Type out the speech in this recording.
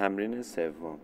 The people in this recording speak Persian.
تمرین سوم.